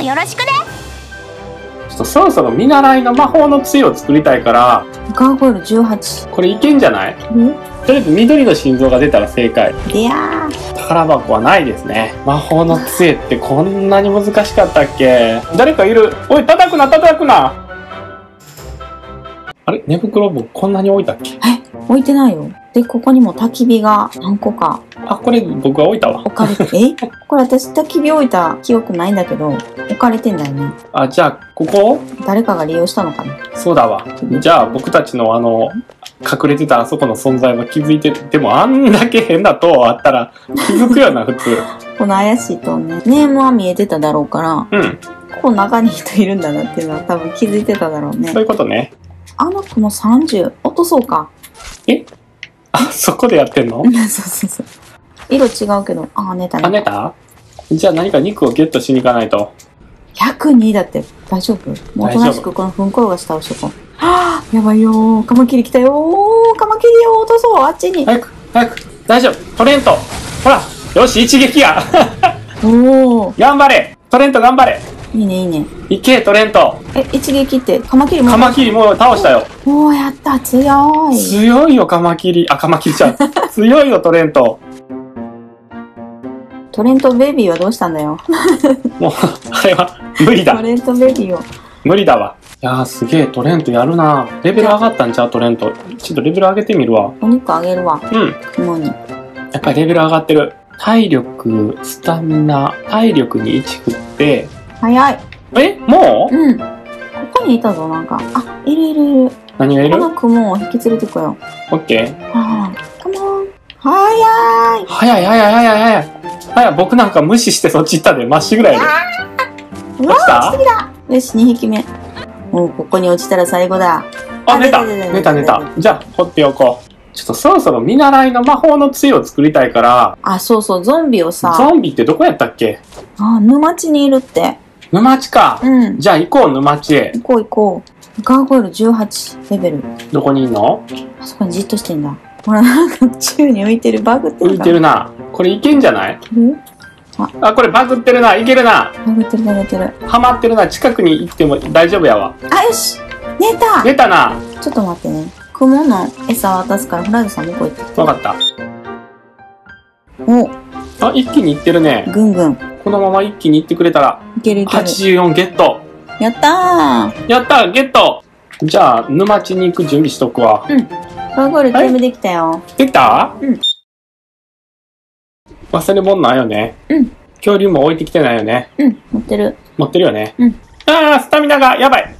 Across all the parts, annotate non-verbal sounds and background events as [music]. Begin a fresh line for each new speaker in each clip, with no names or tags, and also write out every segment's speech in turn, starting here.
クよろしくね
ちょっとそろそろ見習いの魔法の杖を作りたいから、
ガーゴイル18。
これいけんじゃない？
ん
とりあえず緑の心臓が出たら正解。
でやー。
宝箱はないですね。魔法の杖ってこんなに難しかったっけ？誰かいる？おい、叩くな、叩くなあれ？寝袋僕こんなに置いたっけ？
え、置いてないよ。で、ここにも焚き火が何個か
あ、これ僕が置いたわ
置。かれて、え？これ私焚き火置いた記憶ないんだけど、置かれてんだよね。
あ、じゃあ、ここ？
誰かが利用したのかな？
そうだわ。じゃあ僕たちのあの、隠れてたあそこの存在は気づいてる。でもあんだけ変な塔あったら気づくよな、[laughs] 普通。
この怪しい塔ね。ネームは見えてただろうから、
うん。
ここ中に人いるんだなっていうのは多分気づいてただろうね
そう。いうことね。
あの子も30、落とそうか。
あ、そこでやってんの？[laughs]
そうそうそう。色違うけど、あ、寝た
あ、寝たじゃあ何か肉をゲットしに行かないと。
102だって大丈夫？もうおとなしくこのふん転がしたおしょこはあ [gasps] やばいよーカマキリ来たよーカマキリを落とそうあっちに
早く、早く。大丈夫。トレント。ほら。よし、一撃や。[laughs]
おお
頑張れ。トレント頑張れ。
いいねいいね
いけ、トレント。
え一撃ってカマキリも
カマキリもう倒したよ。
おおやった強い
強いよ、カマキリ。あ、カマキリちゃん。[laughs] 強いよ、トレント。
トレントベビーはどうしたんだよ
もう、あれは、無理だ。
トレントベビーを
無理だわ。いやー、すげえ、トレントやるなレベル上がったんちゃう、トレント。ちょっとレベル上げてみるわ。
お肉あげるわ
うん。
雲に
やっぱりレベル上がってる。体力、スタミナ、体力に1振って、
早い
えもう？
うんここにいたぞなんかあいるいるいる
何がいる？
この雲を引き連れてこよう
オッケー。
ああカモン早い
早い早い早い早い。早い、僕なんか無視してそっち行ったで、まっしぐらいで。
うわ
落ちた。
よし2匹目。もうここに落ちたら最後だ。
あ、寝た。
あ出た出た
寝た寝
出た。
た。じゃあ、放っておこう。ちょっとそろそろ見習いの魔法の杖を作りたいから、
あそうそうゾンビをさ。
ゾンビってどこやったっけ？
あ沼地にいるって。
沼地か。
うん。
じゃあ行こう、沼地へ。
行こう行こう。ガーゴイル18レベル。
どこにいんの？
あそこにじっとしてんだ。ほらなんか宙に浮いてる。バグってる
浮いてるな。これいけんじゃない？
る
あ、これバグってるな。いけるな。
バグってるバグってる
ハマってるな。近くに行っても大丈夫やわ。
あよし寝た
出たな。
ちょっと待ってね雲の餌渡すからフライドさん向こう行ってき
かった。
お
あ、一気に行ってるね。
ぐんぐん
このまま一気に行ってくれたら、
いけるいける
84ゲット。
やったー
やったゲットじゃあ、沼地に行く準備しとくわ。
ガーゴイル全部できたよ
できた？
うん。
忘れ物ないよね。
うん。
恐竜も置いてきてないよね。
うん持ってる
持ってるよね。
うん。
ああ、スタミナが、やばい。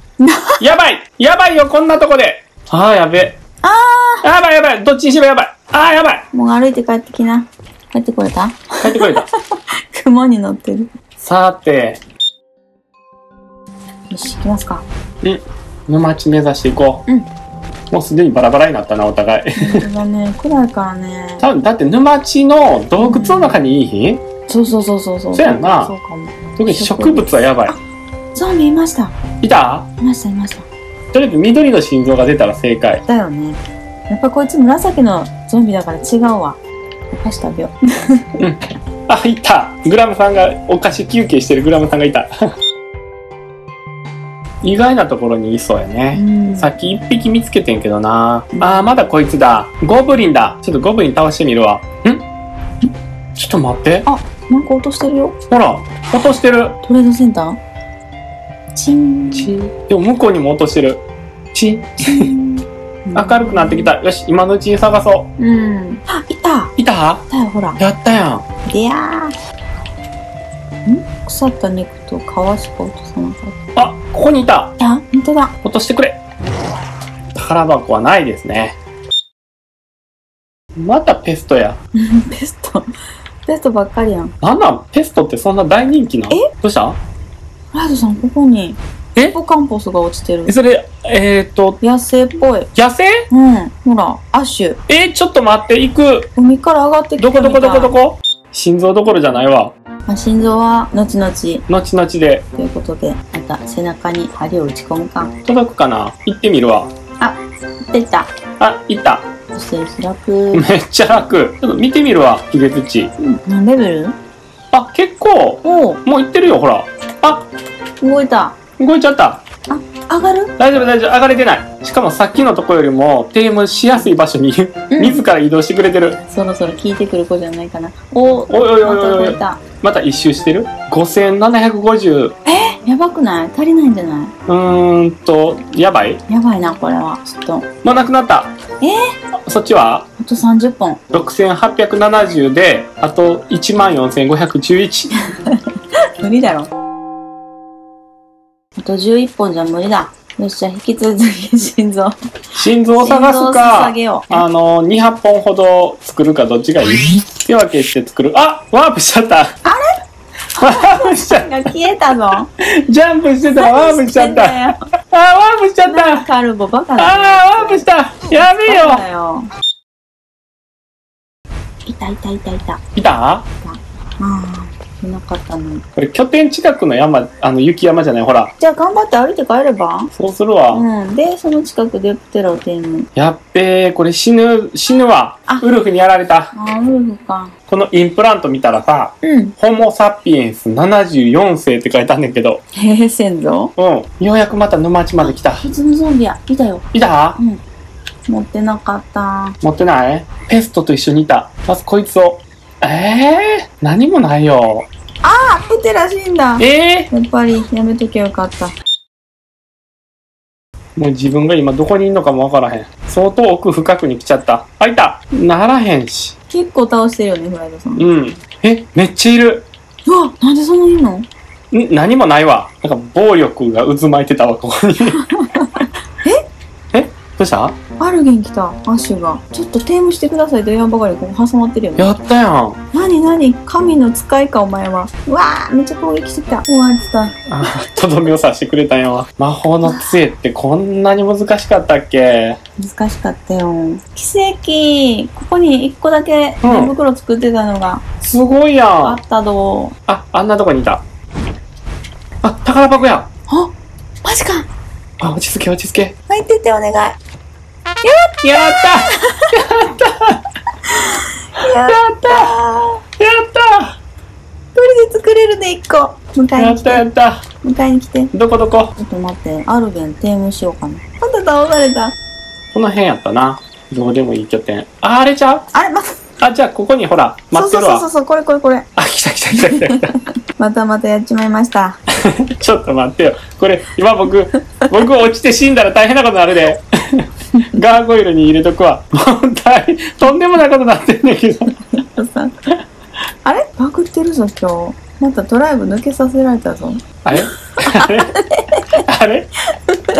やばいやばいよ、こんなとこで。ああ、やべ。
あ
やばいやばい。どっちにしろやばい。ああ、やばい。
ーもう歩いて帰ってきな帰ってこれた？
帰ってこれた。[laughs]
雲に乗ってる
さて、
よし行きますか
沼地目指していこう。
うん
もうすでにバラバラになったな、お互い。
本当だね暗いからね
多分だって沼地の洞窟の中にいい日？
そうそうそうそうそう。
そうやんな。
そうかも。
特に植物はやばい。
ゾンビいました。
いた？
いましたいました。
とりあえず緑の心臓が出たら正解。
だよね。やっぱこいつ紫のゾンビだから違うわ。お菓子食べよ。
あ、いた。グラムさんがお菓子休憩してるグラムさんがいた。意外なところにいそうや
う
ね。
うん
さっき一匹見つけてんけどな。あー、まだこいつだ。ゴブリンだ。ちょっとゴブリン倒してみるわ。ん？ちょっと待って。
なんか落としてるよ
ほら、落としてる。
トレードセンター？チン
チン。でも向こうにも落としてる。チン。
チン
明るくなってきた。よし、今のうちに探そう。
うんあいた
いた？
いたよほら
やったやん。
でやーん？腐った肉と皮しか落とさなかった
あ、ここにいた。
いや本当だ。
落としてくれ。宝箱はないですね。またペストや。[laughs]
ペスト。ペストばっかりやん。
なんなん？ペストってそんな大人気なの？
え？
どうした？
ライドさんここに。
え？
ヒポカンポスが落ちてる。
えそれ、えーっと、
野生っぽい。
野生？
うん。ほらアッシュ
えーちょっと待って、行く。
海から上がってきた
どこどこどこど
こ
こ？心臓どころじゃないわ。
心臓は後々
後々で
ということでまた背中に針を打ち込むか
届くかな？行ってみるわ。
出た
あ、行った。
そして楽
めっちゃ楽。ちょっと見てみるわ、気絶値。
うん何レベル
あ、結構、
おお
もう行ってるよ、ほら。あ、
動いた。
動いちゃった。
上がる？
大丈夫大丈夫。上がれてない。しかもさっきのとこよりも、テームしやすい場所に
うん
自ら移動してくれてる。
そろそろ聞いてくる子じゃないかな。お
おいおいおい
また
おいおい。
動いた。
また一周してる ?5750。
え？やばくない？足りないんじゃない？う
ーんと、やばい？
やばいな、これは。ちょっと。
もうなくなった。
え？
そっちは？
あと30本。
6870で、あと14,511。[laughs]
無理だろ。あと11本じゃ無理だ。よっしゃ、引き続き心臓。
心臓を探すか。あの、2、8本ほど作るかどっちがいい？手分けして作る。あワープしちゃった。あれ？ワープしちゃっ
が消えたぞ。
た。ジャンプしてたらワープしちゃった。[laughs] あワープしちゃった。
カルボバカだ。
ワープした。やべえよ。
バカだよ。いたいたいたいた。
い？た
ああ、いなかったのに。
これ拠点近くの山、あの雪山じゃない？ほら。
じゃあ頑張って歩いて帰れば？
そうするわ。
うん。で、その近くでプテラを手に。
やっべえ、これ死ぬ、死ぬわ
あ。
ウルフにやられた。
ああ、ウルフか。
このインプラント見たらさ、
うん。
ホモ・サピエンス74世って書いてあんねんけど、
へへ、先祖？
うん。ようやくまた沼地まで来た。
普通のゾンビや。いたよ。
いた？
うん。持ってなかった。
持ってない？ペストと一緒にいた。まずこいつを。ええー、何もないよ。
あ、プテラ死んだ。
ええ
やっぱりやめときゃよかった。
ー、もう自分が今どこにいんのかもわからへん。相当奥深くに来ちゃった。あ、いたならへんし。
結構倒してるよね、フライドさん。う
うん。え、めっちゃいる。
わ、なんでそんなにいんの？
ん何もないわ。なんか暴力が渦巻いてたわ、ここに。[laughs] え？え？どうした？
アルゲン来た、アッシュが。ちょっとテームしてくださいと言わんばかりここ挟まってるよね。
やったやん。
なになに神の使いか、お前は。うわー、めっちゃ攻撃してきた。終わった。
あとどめを刺してくれたんやわ。魔法の杖ってこんなに難しかったっけ？
難しかったよ。奇跡ここに一個だけ
うん
寝袋作ってたのが
すごいやん。
あったど
あ、あんなとこにいた。あ、宝箱や。
あマジか
あ、落ち着け落ち着け。
入ってってお願い。や
やった
やった
やった
これで作れるね、一個。迎え
やった
に来て。
やった
迎えに来て。
どこどこ？
ちょっと待って、アルゲンテームしようかな。また倒された。
この辺やったな。どうでもいい拠点。あ、あれちゃう？
あれ、また、
あ、じゃあここにほら、待ってるわ。
そうそうそうそう、これこれこれ。
あ、来た来た来た来た来た。[laughs]
またまたやっちまいました。[laughs]
ちょっと待ってよ。これ、今僕、僕落ちて死んだら大変なことになるで。[laughs] ガーゴイルに入れとくわ。もう大、とんでもないことになってんねんけど。
さあれ？バグってるぞ、今日。またドライブ抜けさせられたぞ。
あれ？あれ？あれ？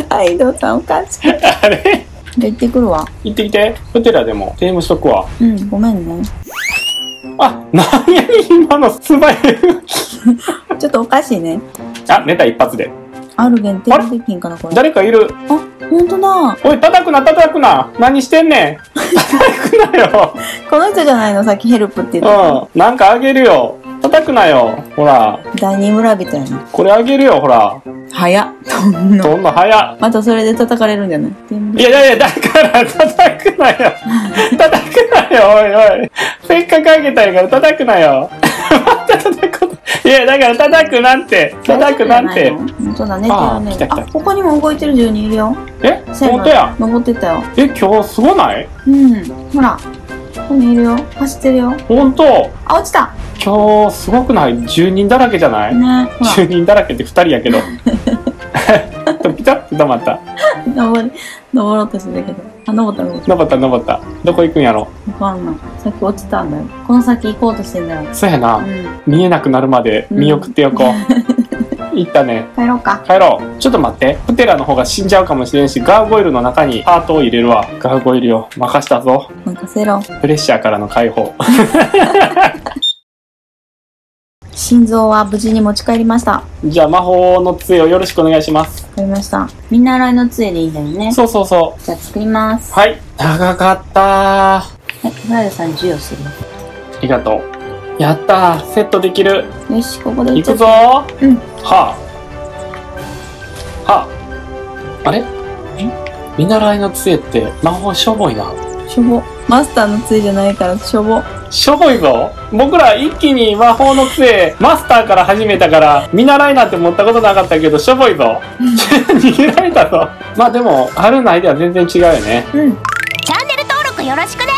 はい、どうさんおかしい。
あれ？
じ行ってくるわ。
行ってきて。ホテラでもテームしとくわ。
うん、ごめんね。
あ、なんや今の素早い。[laughs]
ちょっとおかしいね。
あ、寝た一発で。
アルゲンテームできんかな、これ。
誰かいる？
あ、ほんとだ。
おい、叩くな、叩くな。何してんねん。[laughs] 叩くなよ。
この人じゃないの？さっきヘルプって言ってた。
うん。なんかあげるよ。叩くなよ。ほら。
第二村人やな。
これあげるよ、ほら。
早っ。
どんどん早っ？
またそれで叩かれるんじゃない？
いやいやいや、だから叩くなよ。叩くなよ、おいおい。せっかくあげたいから叩くなよ。また叩く。いや、だから叩くなんて。叩くなんて。
本当だ、寝て
あ
るねあ、ここにも動いてる住人いるよ。
え？本当や？
登ってったよ。
え、今日すごない？
うん。ほら。ここにいるよ。走ってるよ。
本当？
あ、落ちた
今日すごくない？住人だらけじゃない？
ねほ
人だらけって二人やけど。[laughs] ピタッと止まった。
登り、登ろうとしてたけど。あ、登った登っ
登った登った。どこ行くんやろ？
た。わかんない。さっき落ちたんだよ。この先行こうとしてんだよ。
そうやな。
うん。
見えなくなるまで見送っておこう。[laughs] 行ったね。
帰ろうか。
帰ろう。ちょっと待って。プテラの方が死んじゃうかもしれんし、ガーゴイルの中にハートを入れるわ。ガーゴイルよ。任したぞ。
任せろ。
プレッシャーからの解放。[laughs]
心臓は無事に持ち帰りました。わ
じゃあ魔法の杖をよろしくお願いします。
かりました。見習いの杖でいいんだよね。
そうそうそ
じゃあ作ります。
う。はい。長かった
はい、フライドさん授与するよ。
りがとう。やったー。セットできる。
よし、ここで
行くぞー。
うん。
はあ。はあ。あれ？見習いの杖って魔法しょぼいな。
しょぼ。マスターの杖じゃないからしょぼ。
しょぼいぞ。僕ら一気に魔法の杖、マスターから始めたから、見習いなんて持ったことなかったけど、しょぼいぞ。[laughs] 逃げられたぞ。まあでも、あるないでは全然違うよね。
うん。
チャンネル登録よろしくね